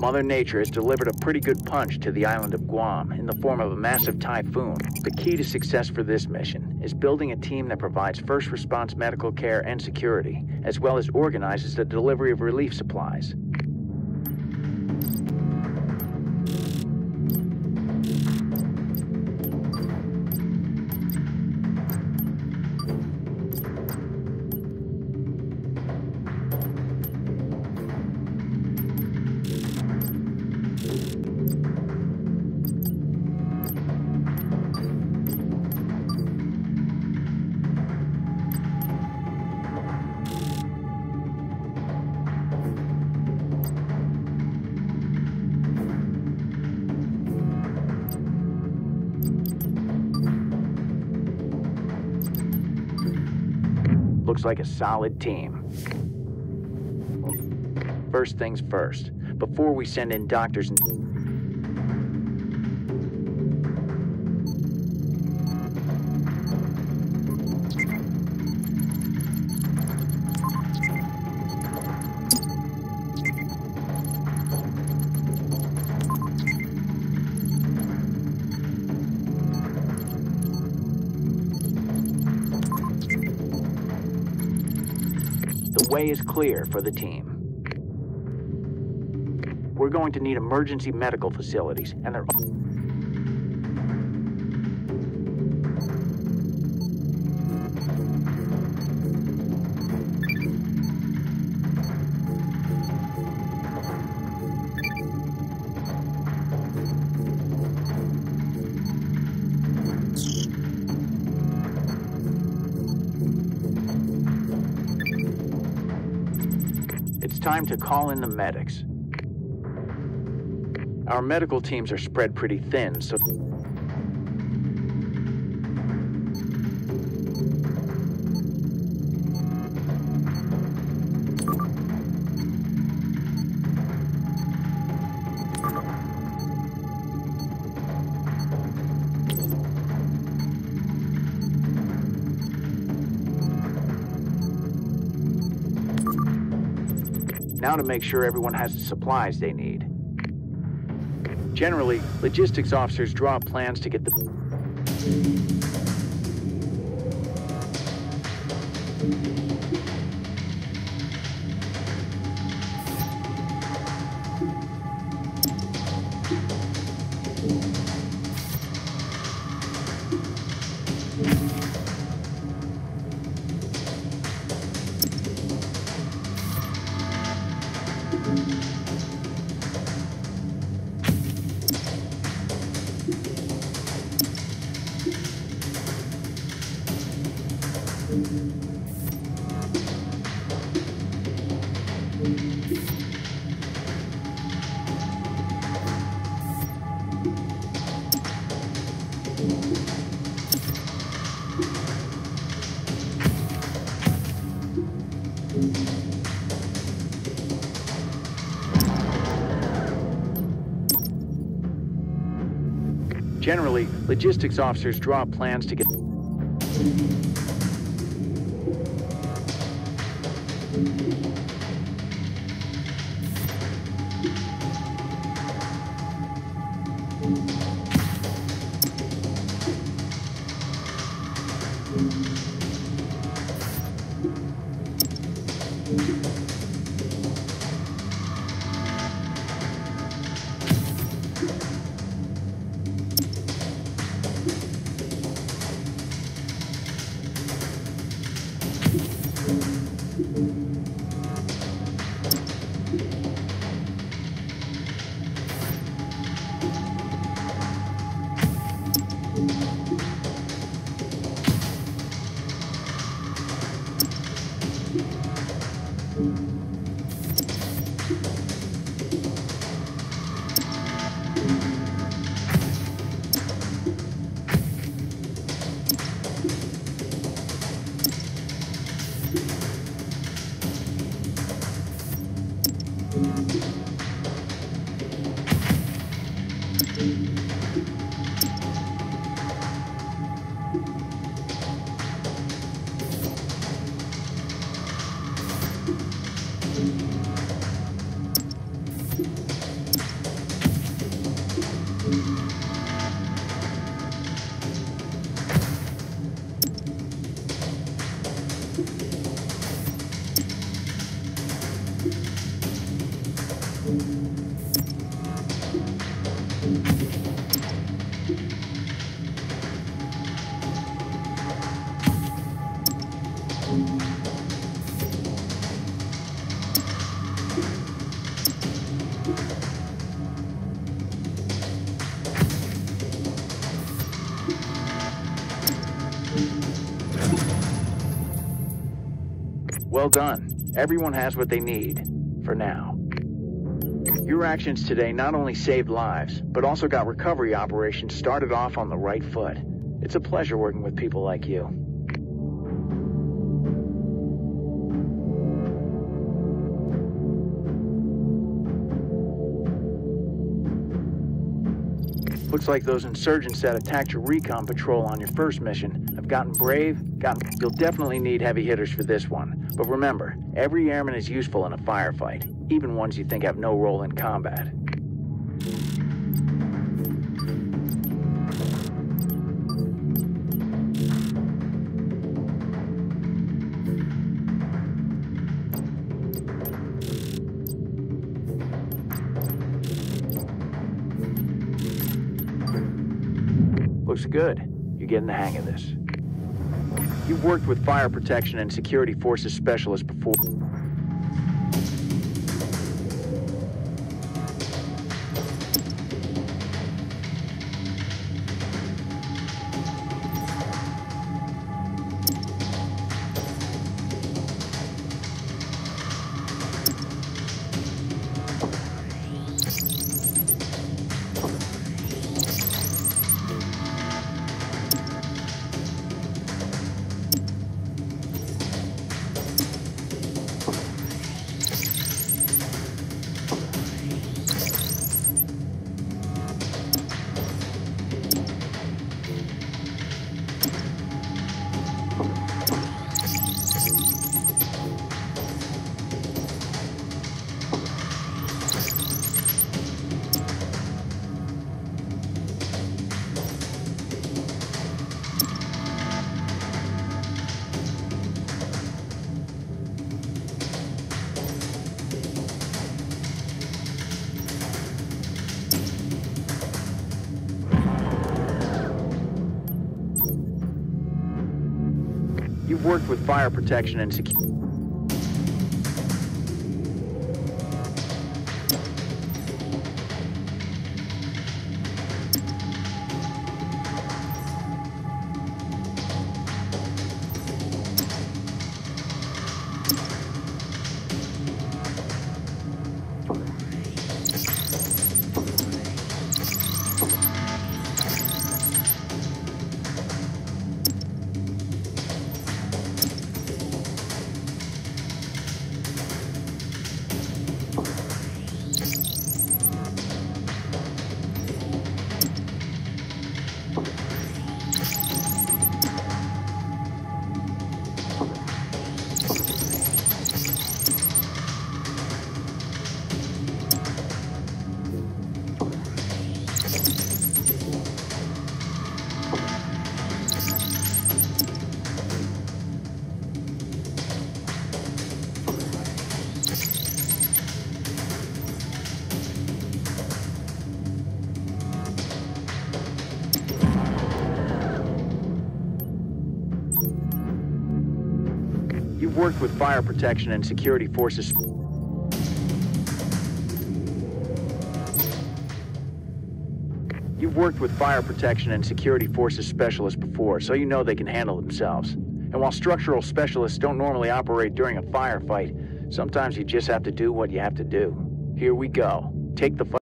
Mother Nature has delivered a pretty good punch to the island of Guam in the form of a massive typhoon. The key to success for this mission is building a team that provides first response medical care and security, as well as organizes the delivery of relief supplies. Looks like a solid team. First things first, before we send in doctors and way is clear for the team. We're going to need emergency medical facilities, and they're... time to call in the medics. Our medical teams are spread pretty thin, so... Now to make sure everyone has the supplies they need. Generally, logistics officers draw up plans to get the... Generally, logistics officers draw plans to get... Well done. Everyone has what they need, for now. Your actions today not only saved lives, but also got recovery operations started off on the right foot. It's a pleasure working with people like you. Looks like those insurgents that attacked your recon patrol on your first mission have gotten brave, gotten... You'll definitely need heavy hitters for this one. But remember, every airman is useful in a firefight, even ones you think have no role in combat. Looks good. You're getting the hang of this. You've worked with fire protection and security forces specialists before. You've worked with fire protection and security. Worked with fire protection and security forces. You've worked with fire protection and security forces specialists before, so you know they can handle themselves. And while structural specialists don't normally operate during a firefight, sometimes you just have to do what you have to do. Here we go. Take the